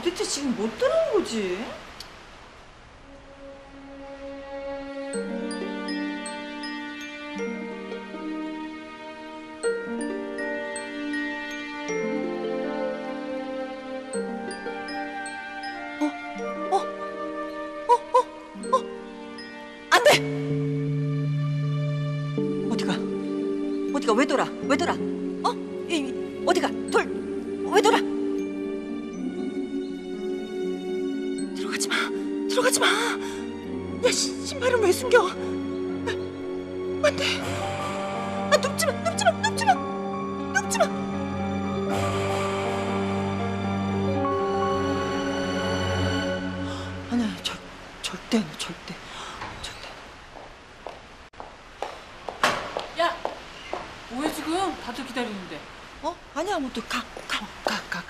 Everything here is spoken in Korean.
도대체 지금 못 들어온 거지? 어? 어? 어? 왜 돌아? 왜 돌아? 어? 이, 이, 어디가? 돌! 들어가지 마! 들어가지 마! 야, 시, 신발은 왜 숨겨? 아, 안 돼! 아, 눕지 마! 눕지 마! 눕지 마! 눕지 마! 아니, 절, 절대, 절대, 절대. 야, 뭐해 지금? 다들 기다리는데. 어? 아니야, 뭐또 가, 가, 가, 가.